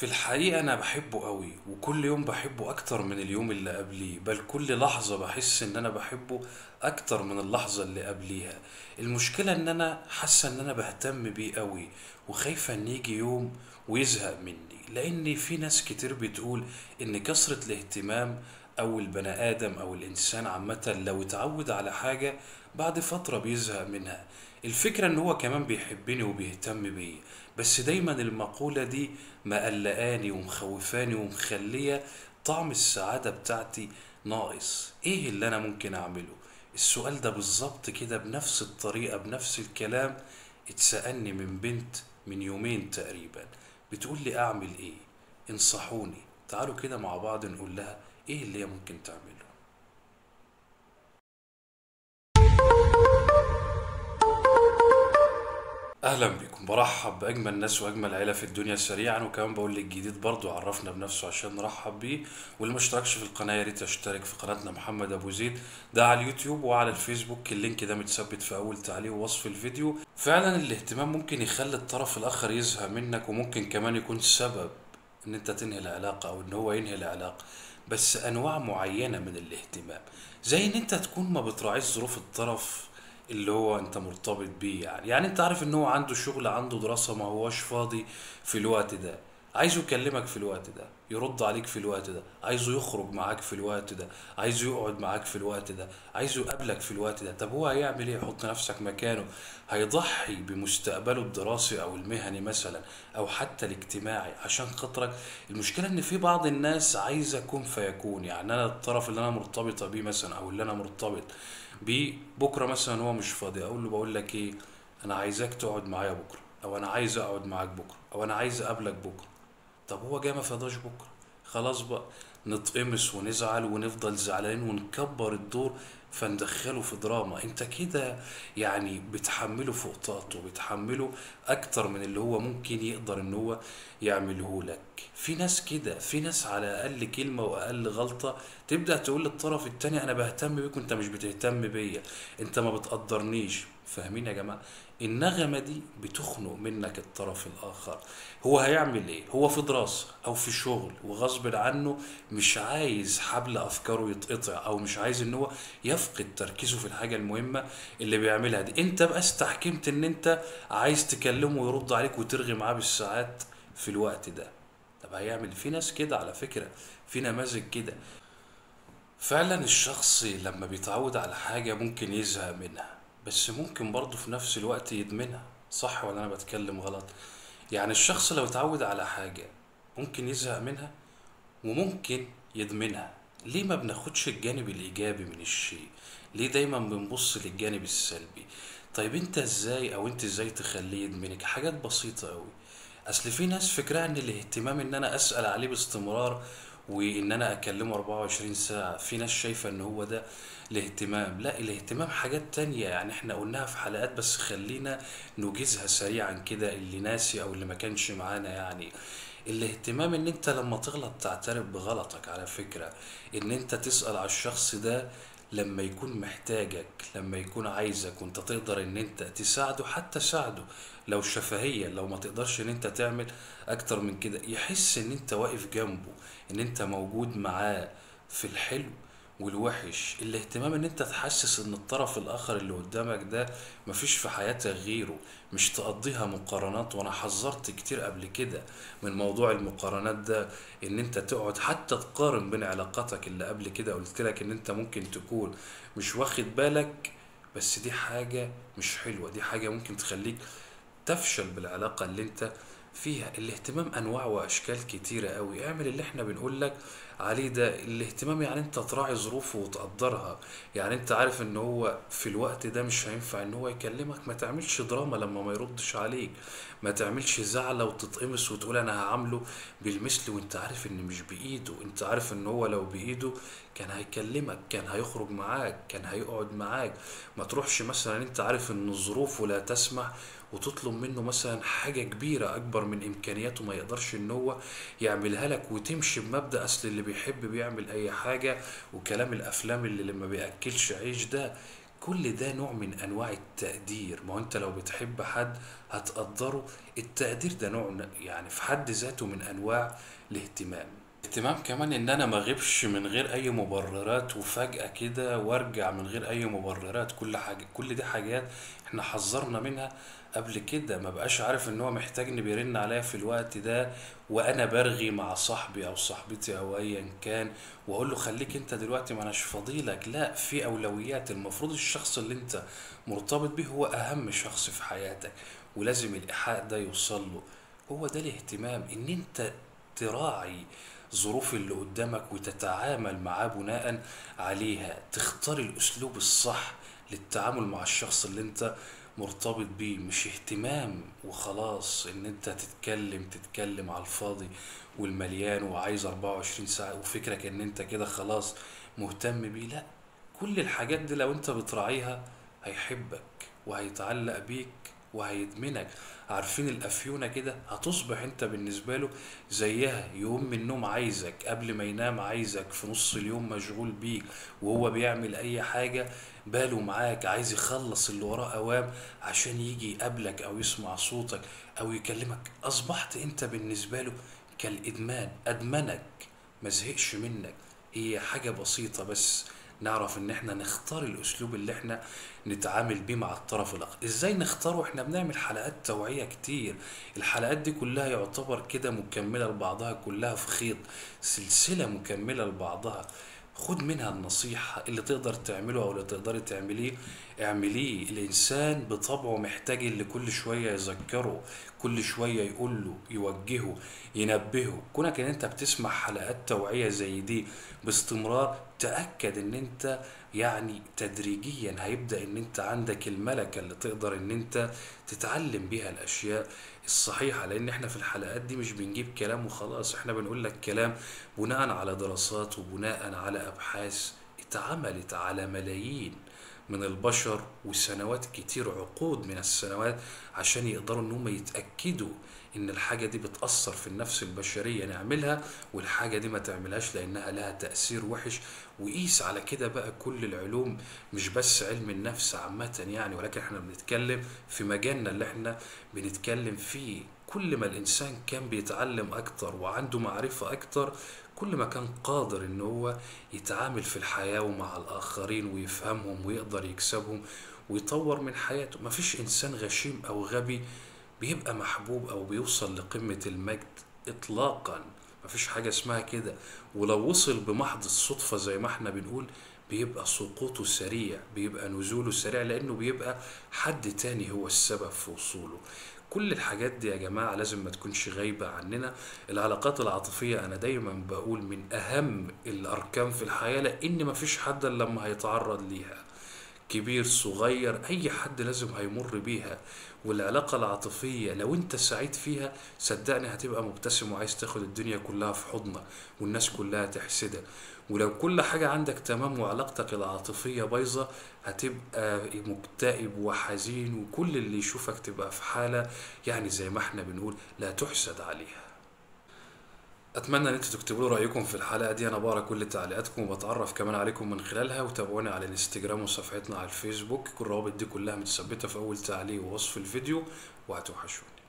في الحقيقة أنا بحبه قوي وكل يوم بحبه أكتر من اليوم اللي قبليه بل كل لحظة بحس إن أنا بحبه أكتر من اللحظة اللي قبليها. المشكلة إن أنا حاسة إن أنا بهتم بيه قوي وخايفة إن يجي يوم ويزهق مني لأن في ناس كتير بتقول إن كثرة الاهتمام أو البني آدم أو الإنسان عامة لو اتعود على حاجة بعد فترة بيزهق منها. الفكرة إن هو كمان بيحبني وبيهتم بيا بس دايما المقولة دي مقلقاني ومخوفاني ومخلية طعم السعادة بتاعتي ناقص. إيه اللي أنا ممكن أعمله؟ السؤال ده بالظبط كده بنفس الطريقة بنفس الكلام. اتسألني من بنت من يومين تقريبا بتقول لي أعمل إيه؟ انصحوني. تعالوا كده مع بعض نقول لها إيه اللي هي ممكن تعمله؟ أهلا بكم. برحب باجمل ناس واجمل عيلة في الدنيا سريعا وكمان بقول لك جديد برضو عرفنا بنفسه عشان نرحب بيه. واللي ما اشتركش في القناة يا ريت يشترك في قناتنا. محمد أبو زيد ده على اليوتيوب وعلى الفيسبوك. ال link ده متثبت في أول تعليق ووصف الفيديو. فعلا الاهتمام ممكن يخلي الطرف الآخر يزهق منك وممكن كمان يكون سبب إن أنت تنهي العلاقة أو إن هو ينهي العلاقة. بس أنواع معينة من الاهتمام. زي إن أنت تكون ما بتراعيش ظروف الطرف اللي هو أنت مرتبط بيه يعني. يعني أنت عارف إن هو عنده شغل عنده دراسة ما هوش فاضي في الوقت ده. عايزه يكلمك في الوقت ده يرد عليك في الوقت ده عايزه يخرج معاك في الوقت ده عايزه يقعد معاك في الوقت ده عايزه يقابلك في الوقت ده. طب هو هيعمل إيه؟ يحط نفسك مكانه؟ هيضحي بمستقبله الدراسي أو المهني مثلا أو حتى الاجتماعي عشان خاطرك؟ المشكلة إن في بعض الناس عايزة كن فيكون يعني أنا الطرف اللي أنا مرتبطة بيه مثلا أو اللي أنا مرتبط بيه بكرة مثلا هو مش فاضي أقول له بقول لك إيه؟ أنا عايزاك تقعد معايا بكرة أو أنا عايز أقعد معاك بكرة أو أنا عايز أقابلك بكرة. طب هو جاي ما فضاش بكرة. خلاص بقى نتقمص ونزعل ونفضل زعلانين ونكبر الدور فندخله في دراما. انت كده يعني بتحمله فوق طاقته بتحمله أكتر من اللي هو ممكن يقدر إن هو يعمله لك. في ناس كده في ناس على أقل كلمة وأقل غلطة تبدأ تقول للطرف التاني أنا بهتم بيك وأنت مش بتهتم بيا. أنت ما بتقدرنيش. فاهمين يا جماعة؟ النغمة دي بتخنق منك الطرف الآخر. هو هيعمل إيه؟ هو في دراسة أو في شغل وغصب عنه مش عايز حبل أفكاره يتقطع أو مش عايز إن هو يفقد تركيزه في الحاجة المهمة اللي بيعملها دي. أنت بقى استحكمت إن أنت عايز تكلمه ويرد عليك وترغي معاه بالساعات في الوقت ده. طب هيعمل في ناس كده على فكرة في نماذج كده. فعلا الشخص لما بيتعود على حاجة ممكن يزهق منها. بس ممكن برضه في نفس الوقت يدمنها صح ولا أنا بتكلم غلط؟ يعني الشخص لو اتعود على حاجة ممكن يزهق منها وممكن يدمنها. ليه ما بناخدش الجانب الإيجابي من الشيء؟ ليه دايما بنبص للجانب السلبي؟ طيب أنت إزاي أو أنت إزاي تخليه يدمنك؟ حاجات بسيطة قوي أصل في ناس فكرها إن الاهتمام إن أنا أسأل عليه باستمرار وإن أنا أكلمه 24 ساعة في ناس شايفة إن هو ده الاهتمام. لا الاهتمام حاجات تانية. يعني إحنا قلناها في حلقات بس خلينا نوجزها سريعا كده اللي ناسي أو اللي ما كانش معانا يعني. الاهتمام إن أنت لما تغلط تعترف بغلطك على فكرة. إن أنت تسأل على الشخص ده لما يكون محتاجك لما يكون عايزك وانت تقدر ان انت تساعده حتى ساعده لو شفهيا لو ما تقدرش ان انت تعمل أكتر من كده يحس ان انت واقف جنبه ان انت موجود معاه في الحلو. والوحش الاهتمام إن أنت تحسس إن الطرف الآخر اللي قدامك ده مفيش في حياتك غيره مش تقضيها مقارنات وأنا حذرت كتير قبل كده من موضوع المقارنات ده إن أنت تقعد حتى تقارن بين علاقاتك اللي قبل كده قلت لك إن أنت ممكن تكون مش واخد بالك بس دي حاجة مش حلوة دي حاجة ممكن تخليك تفشل بالعلاقة اللي أنت فيها. الاهتمام أنواع وأشكال كتيرة قوي اعمل اللي إحنا بنقول لك عليه ده الاهتمام يعني انت تراعي ظروفه وتقدرها. يعني انت عارف ان هو في الوقت ده مش هينفع ان هو يكلمك. ما تعملش دراما لما ما يردش عليك. ما تعملش زعلة وتتقمص وتقول أنا هعامله بالمثل وأنت عارف إن مش بإيده. انت عارف إن هو لو بإيده كان هيكلمك كان هيخرج معاك كان هيقعد معاك. ما تروحش مثلا أنت عارف إن ظروفه لا تسمح وتطلب منه مثلا حاجة كبيرة أكبر من إمكانياته ما يقدرش إن هو يعملها لك وتمشي بمبدأ أصل اللي بيحب بيعمل أي حاجة وكلام الأفلام اللي لما بيأكلش عيش ده كل ده نوع من أنواع التقدير. ما أنت لو بتحب حد هتقدره. التقدير ده نوع يعني في حد ذاته من أنواع الاهتمام. اهتمام كمان إن أنا ما أغيبش من غير أي مبررات وفجأة كده وأرجع من غير أي مبررات. كل حاجة كل دي حاجات إحنا حذرنا منها قبل كده. ما بقاش عارف إن هو محتاجني بيرن عليا في الوقت ده وأنا برغي مع صاحبي أو صاحبتي أو ايا كان وأقول له خليك أنت دلوقتي ما أناش فاضيلك لا في أولويات. المفروض الشخص اللي أنت مرتبط بيه هو أهم شخص في حياتك ولازم الإيحاء ده يوصل له. هو ده الاهتمام إن أنت تراعي ظروف اللي قدامك وتتعامل معاه بناء عليها. تختار الأسلوب الصح للتعامل مع الشخص اللي أنت مرتبط بيه. مش اهتمام وخلاص إن أنت تتكلم تتكلم على الفاضي والمليان وعايز 24 ساعة وفكرك إن أنت كده خلاص مهتم بيه. لأ كل الحاجات دي لو أنت بتراعيها هيحبك وهيتعلق بيك وهيدمنك. عارفين الأفيونة كده؟ هتصبح أنت بالنسبة له زيها. يقوم من النوم عايزك قبل ما ينام عايزك في نص اليوم مشغول بيك وهو بيعمل أي حاجة باله معاك عايز يخلص اللي وراه أوام عشان يجي يقابلك أو يسمع صوتك أو يكلمك. أصبحت أنت بالنسبة له كالإدمان. أدمنك. مزهقش منك. هي حاجة بسيطة بس. نعرف إن إحنا نختار الأسلوب اللي إحنا نتعامل بيه مع الطرف الآخر. إزاي نختاره؟ إحنا بنعمل حلقات توعية كتير. الحلقات دي كلها يعتبر كده مكملة لبعضها كلها في خيط سلسلة مكملة لبعضها. خد منها النصيحة اللي تقدر تعمله أو اللي تقدري تعمليه. اعمليه. الإنسان بطبعه محتاج اللي كل شوية يذكره كل شوية يقول له يوجهه ينبهه. كونك إن أنت بتسمع حلقات توعية زي دي باستمرار تأكد إن أنت يعني تدريجيا هيبدأ إن أنت عندك الملكة اللي تقدر إن أنت تتعلم بيها الأشياء الصحيحة لأن إحنا في الحلقات دي مش بنجيب كلام وخلاص إحنا بنقول لك كلام بناء على دراسات وبناء على أبحاث اتعملت على ملايين من البشر وسنوات كتير عقود من السنوات عشان يقدروا إن هم يتأكدوا إن الحاجة دي بتأثر في النفس البشرية نعملها والحاجة دي ما تعملهاش لأنها لها تأثير وحش. وقيس على كده بقى كل العلوم مش بس علم النفس عامة يعني ولكن إحنا بنتكلم في مجالنا اللي إحنا بنتكلم فيه. كل ما الإنسان كان بيتعلم أكتر وعنده معرفة أكتر كل ما كان قادر إن هو يتعامل في الحياة ومع الآخرين ويفهمهم ويقدر يكسبهم ويطور من حياته. مفيش إنسان غشيم أو غبي بيبقى محبوب أو بيوصل لقمة المجد اطلاقا. مفيش حاجة اسمها كده. ولو وصل بمحض الصدفة زي ما إحنا بنقول بيبقى سقوطه سريع بيبقى نزوله سريع لأنه بيبقى حد تاني هو السبب في وصوله. كل الحاجات دي يا جماعة لازم ما تكونش غايبة عننا. العلاقات العاطفية أنا دايما بقول من أهم الأركان في الحياة لأن مفيش حد إلا لما هيتعرض ليها. كبير صغير أي حد لازم هيمر بيها. والعلاقة العاطفية لو أنت سعيد فيها صدقني هتبقى مبتسم وعايز تاخد الدنيا كلها في حضنك والناس كلها تحسدك. ولو كل حاجة عندك تمام وعلاقتك العاطفية بايظة هتبقى مكتئب وحزين وكل اللي يشوفك تبقى في حالة يعني زي ما إحنا بنقول لا تحسد عليها. أتمنى أن أنتوا تكتبوا رأيكم في الحلقة دي. أنا بقرأ كل تعليقاتكم وبتعرف كمان عليكم من خلالها وتابعوني على الإنستجرام وصفحتنا على الفيسبوك. الروابط دي كلها متثبتة في أول تعليق ووصف الفيديو. وهتوحشوني